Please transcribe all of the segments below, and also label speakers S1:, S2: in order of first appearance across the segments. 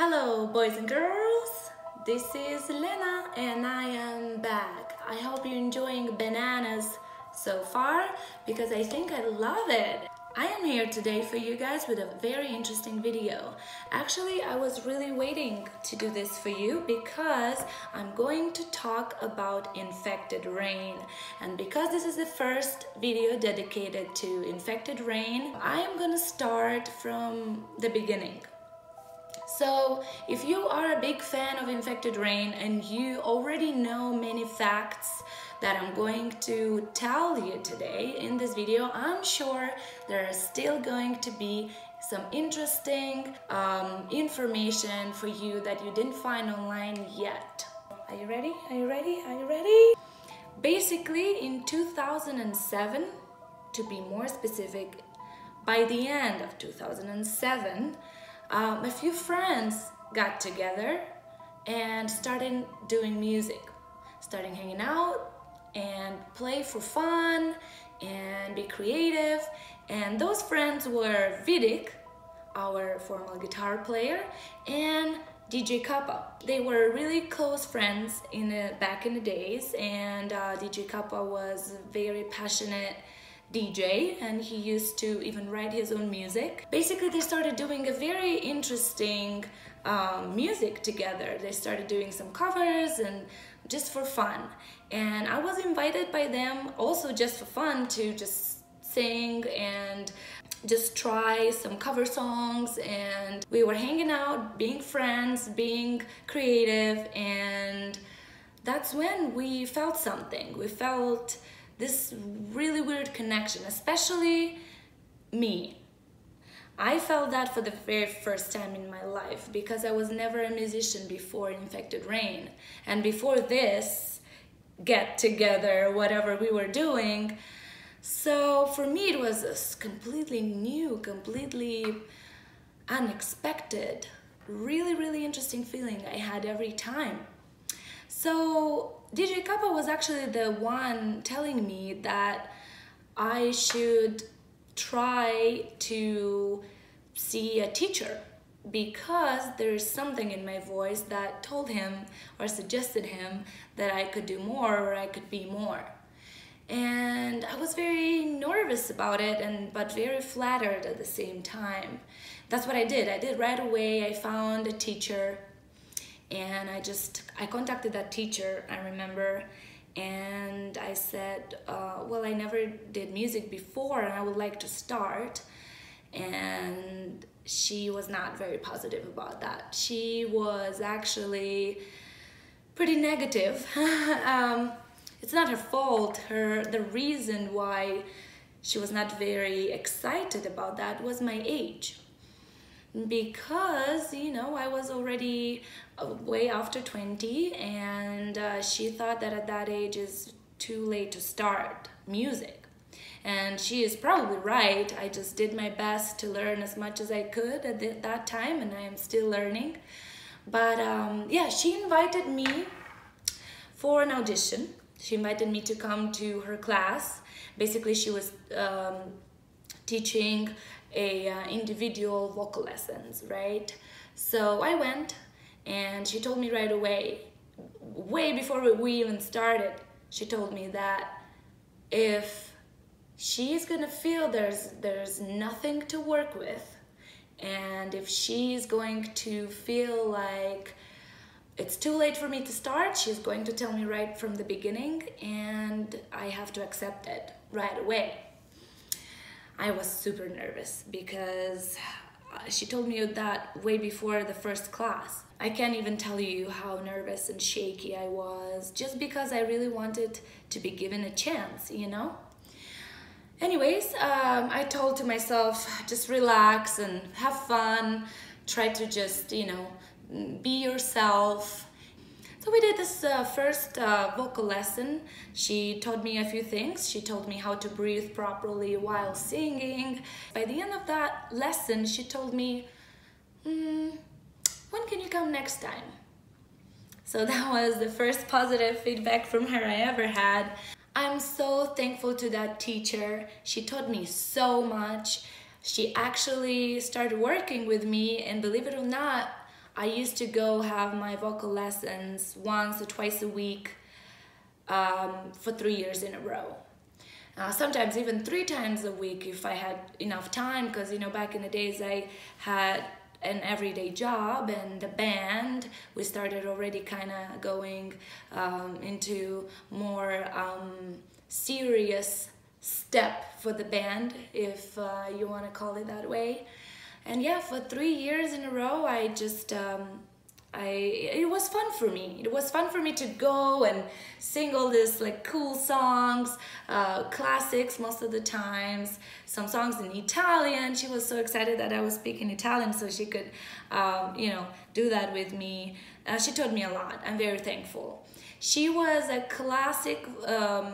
S1: Hello, boys and girls. This is Lena and I am back. I hope you're enjoying bananas so far because I think I love it. I am here today for you guys with a very interesting video. Actually, I was really waiting to do this for you because I'm going to talk about infected rain. And because this is the first video dedicated to infected rain, I am gonna start from the beginning. So if you are a big fan of Infected Rain and you already know many facts that I'm going to tell you today in this video, I'm sure there are still going to be some interesting um, information for you that you didn't find online yet. Are you ready? Are you ready? Are you ready? Basically, in 2007, to be more specific, by the end of 2007, um, a few friends got together and started doing music, starting hanging out and play for fun and be creative. And those friends were Vidick, our formal guitar player, and DJ Kappa. They were really close friends in the, back in the days, and uh, DJ Kappa was very passionate DJ and he used to even write his own music. Basically, they started doing a very interesting um, music together. They started doing some covers and just for fun. And I was invited by them also just for fun to just sing and just try some cover songs and we were hanging out, being friends, being creative and that's when we felt something. We felt this really weird connection, especially me. I felt that for the very first time in my life because I was never a musician before Infected Rain. And before this get together, whatever we were doing. So for me, it was completely new, completely unexpected, really, really interesting feeling I had every time. So DJ Kappa was actually the one telling me that I should try to see a teacher because there is something in my voice that told him or suggested him that I could do more or I could be more. And I was very nervous about it and but very flattered at the same time. That's what I did. I did right away. I found a teacher and I just I contacted that teacher I remember and I said uh, well I never did music before and I would like to start. And she was not very positive about that. She was actually pretty negative. Um, it's not her fault. Her the reason why she was not very excited about that was my age because you know I was already way after 20 and uh, she thought that at that age is too late to start music. And she is probably right. I just did my best to learn as much as I could at that time and I am still learning. But um, yeah she invited me for an audition. She invited me to come to her class. Basically she was um, teaching a uh, individual vocal lessons, right? So I went and she told me right away, way before we even started, she told me that if she's gonna feel there's there's nothing to work with and if she's going to feel like it's too late for me to start she's going to tell me right from the beginning and I have to accept it right away I was super nervous because she told me that way before the first class. I can't even tell you how nervous and shaky I was just because I really wanted to be given a chance, you know? Anyways, um, I told to myself, just relax and have fun, try to just, you know, be yourself, so we did this uh, first uh, vocal lesson. She taught me a few things. She told me how to breathe properly while singing. By the end of that lesson, she told me, mm, when can you come next time? So that was the first positive feedback from her I ever had. I'm so thankful to that teacher. She taught me so much. She actually started working with me and believe it or not, I used to go have my vocal lessons once or twice a week um, for three years in a row. Uh, sometimes even three times a week if I had enough time because you know back in the days I had an everyday job and the band we started already kind of going um, into more um, serious step for the band if uh, you want to call it that way and yeah for three years in a row I just um, I it was fun for me. It was fun for me to go and sing all these like cool songs, uh, classics most of the times. Some songs in Italian. She was so excited that I was speaking Italian, so she could, um, you know, do that with me. Uh, she taught me a lot. I'm very thankful. She was a classic um,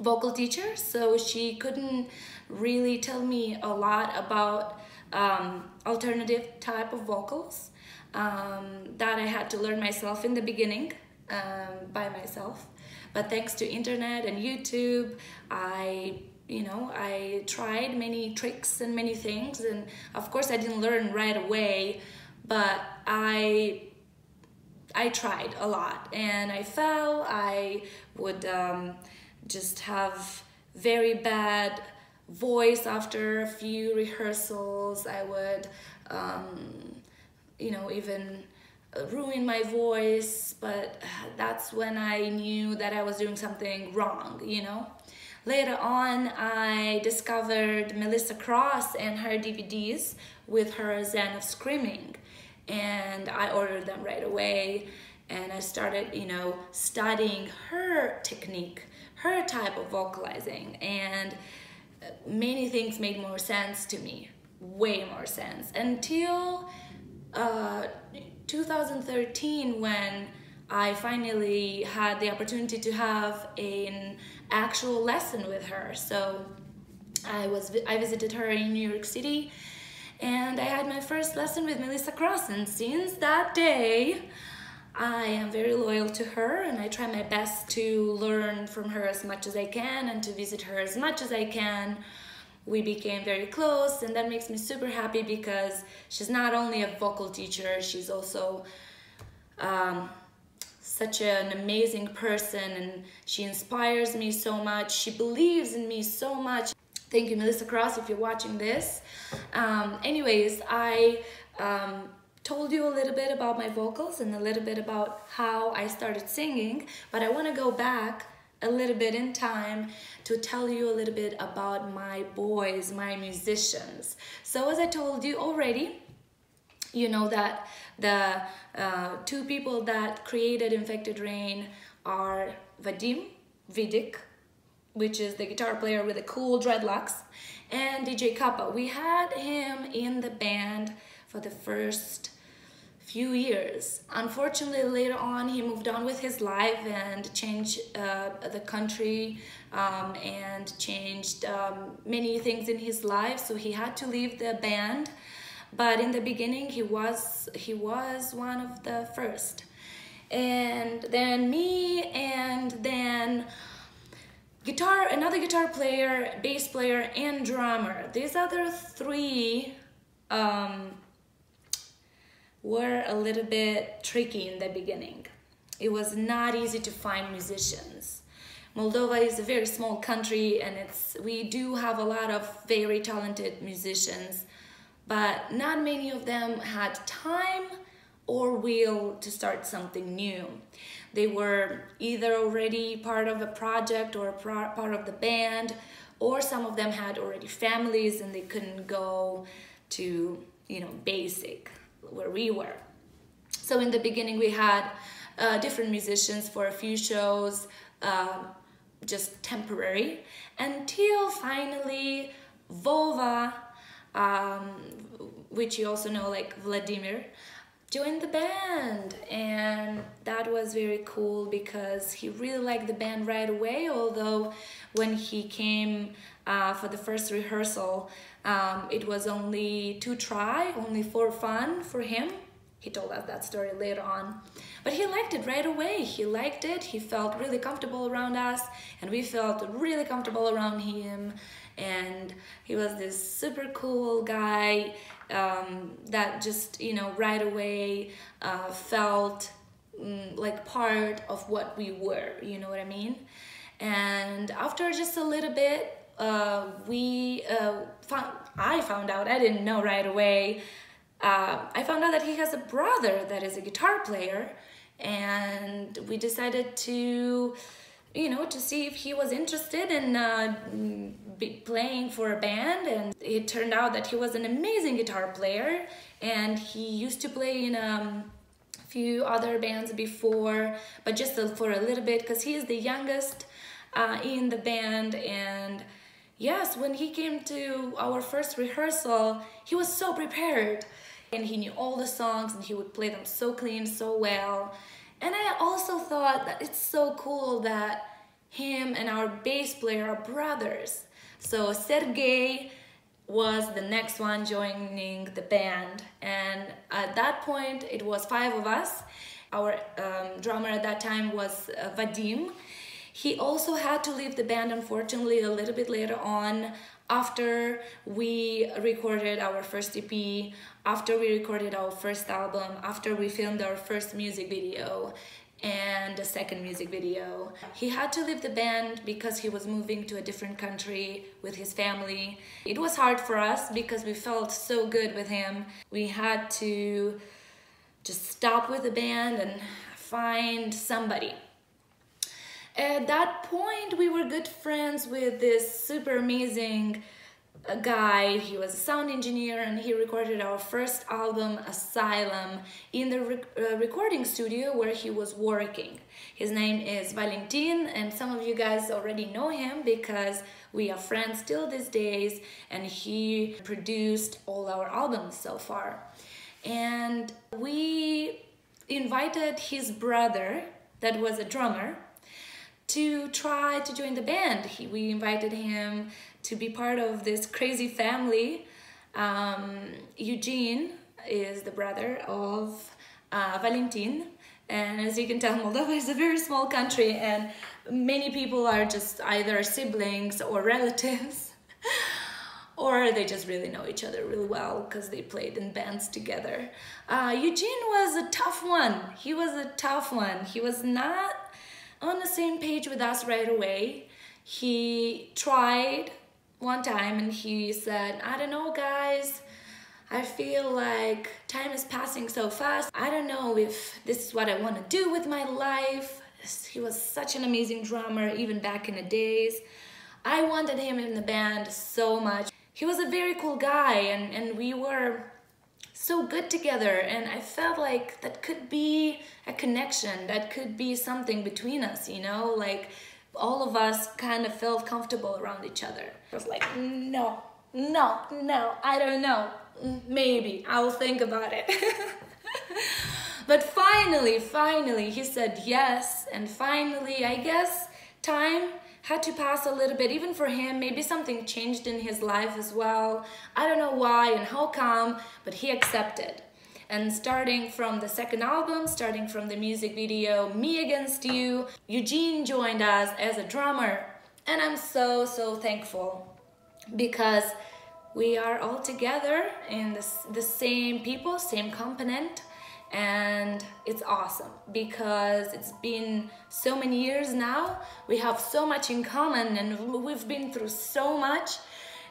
S1: vocal teacher, so she couldn't really tell me a lot about um, alternative type of vocals um, that I had to learn myself in the beginning um, by myself. But thanks to internet and YouTube, I you know I tried many tricks and many things, and of course I didn't learn right away, but I I tried a lot and I fell. I would um, just have very bad voice after a few rehearsals. I would um, you know, even ruin my voice, but that's when I knew that I was doing something wrong, you know. Later on, I discovered Melissa Cross and her DVDs with her Zen of Screaming, and I ordered them right away. And I started, you know, studying her technique, her type of vocalizing, and many things made more sense to me, way more sense until uh, 2013 when I finally had the opportunity to have an actual lesson with her. So I was I visited her in New York City and I had my first lesson with Melissa Cross and since that day I am very loyal to her and I try my best to learn from her as much as I can and to visit her as much as I can. We became very close and that makes me super happy because she's not only a vocal teacher she's also um, such an amazing person and she inspires me so much. She believes in me so much. Thank you melissa cross if you're watching this. Um, anyways i um, told you a little bit about my vocals and a little bit about how i started singing but i want to go back a little bit in time to tell you a little bit about my boys, my musicians. So as I told you already, you know that the uh, two people that created Infected Rain are Vadim Vidick, which is the guitar player with the cool dreadlocks, and DJ Kappa. We had him in the band for the first few years. Unfortunately, later on, he moved on with his life and changed uh, the country um, and changed um, many things in his life. So he had to leave the band. But in the beginning, he was he was one of the first. And then me, and then guitar, another guitar player, bass player, and drummer. These other three um, were a little bit tricky in the beginning. It was not easy to find musicians. Moldova is a very small country and it's we do have a lot of very talented musicians, but not many of them had time or will to start something new. They were either already part of a project or part of the band, or some of them had already families and they couldn't go to, you know, basic where we were. So in the beginning we had uh, different musicians for a few shows, uh, just temporary, until finally Vova, um, which you also know like Vladimir, joined the band and that was very cool because he really liked the band right away although when he came uh, for the first rehearsal um, it was only to try, only for fun for him. He told us that story later on. But he liked it right away. He liked it. He felt really comfortable around us, and we felt really comfortable around him. And he was this super cool guy. Um, that just you know right away uh, felt mm, like part of what we were you know what i mean? And after just a little bit uh, we uh, found i found out i didn't know right away uh, i found out that he has a brother that is a guitar player and we decided to you know to see if he was interested in uh, playing for a band. And it turned out that he was an amazing guitar player. And he used to play in um, a few other bands before but just for a little bit because he is the youngest uh, in the band. And yes when he came to our first rehearsal he was so prepared. And he knew all the songs and he would play them so clean so well and I also thought that it's so cool that him and our bass player are brothers. So Sergey was the next one joining the band. And at that point, it was five of us. Our um, drummer at that time was uh, Vadim. He also had to leave the band, unfortunately, a little bit later on after we recorded our first EP, after we recorded our first album, after we filmed our first music video and the second music video. He had to leave the band because he was moving to a different country with his family. It was hard for us because we felt so good with him. We had to just stop with the band and find somebody at that point, we were good friends with this super amazing uh, guy. He was a sound engineer and he recorded our first album, Asylum, in the uh, recording studio where he was working. His name is Valentin, and some of you guys already know him because we are friends still these days, and he produced all our albums so far. And we invited his brother, that was a drummer, to try to join the band. He, we invited him to be part of this crazy family. Um, Eugene is the brother of uh, Valentin. And as you can tell, Moldova is a very small country and many people are just either siblings or relatives or they just really know each other really well because they played in bands together. Uh, Eugene was a tough one. He was a tough one. He was not on the same page with us right away. He tried one time and he said, I don't know, guys. I feel like time is passing so fast. I don't know if this is what I want to do with my life. He was such an amazing drummer, even back in the days. I wanted him in the band so much. He was a very cool guy and, and we were so good together and I felt like that could be a connection, that could be something between us, you know, like all of us kind of felt comfortable around each other. I was like, no, no, no, I don't know, maybe, I will think about it. but finally, finally, he said yes, and finally, I guess time had to pass a little bit, even for him. Maybe something changed in his life as well. I don't know why and how come, but he accepted. And starting from the second album, starting from the music video Me Against You, Eugene joined us as a drummer. And I'm so, so thankful because we are all together in the, the same people, same component, and it's awesome because it's been so many years now. We have so much in common and we've been through so much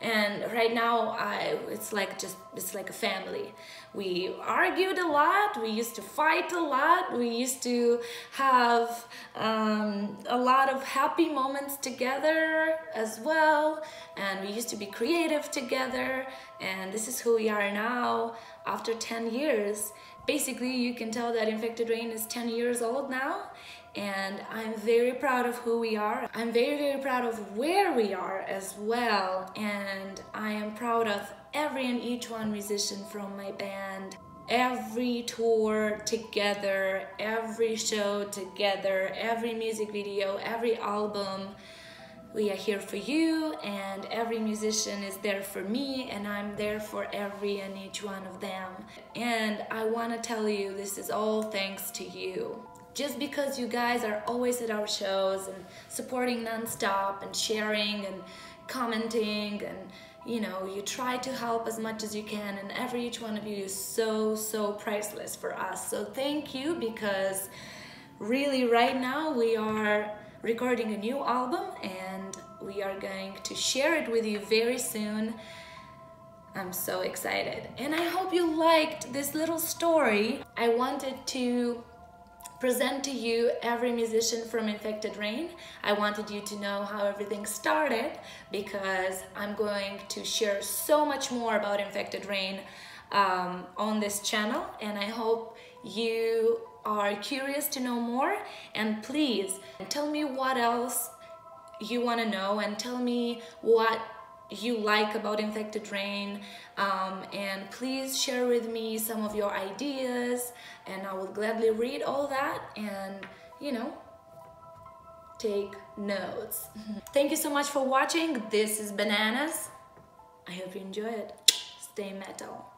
S1: and right now I it's like just it's like a family. We argued a lot we used to fight a lot we used to have um, a lot of happy moments together as well. And we used to be creative together. And this is who we are now after 10 years. Basically you can tell that Infected Rain is 10 years old now and I'm very proud of who we are. I'm very, very proud of where we are as well. And I am proud of every and each one musician from my band. Every tour together, every show together, every music video, every album we are here for you and every musician is there for me and I'm there for every and each one of them. And I want to tell you this is all thanks to you. Just because you guys are always at our shows and supporting nonstop and sharing and commenting and you know you try to help as much as you can and every each one of you is so so priceless for us. So thank you because really right now we are recording a new album and we are going to share it with you very soon. I'm so excited. And I hope you liked this little story. I wanted to present to you every musician from Infected Rain. I wanted you to know how everything started because I'm going to share so much more about Infected Rain um, on this channel and I hope you are curious to know more and please tell me what else you want to know and tell me what you like about Infected Rain um, and please share with me some of your ideas and I will gladly read all that and you know take notes. Thank you so much for watching. This is Bananas. I hope you enjoy it. Stay metal.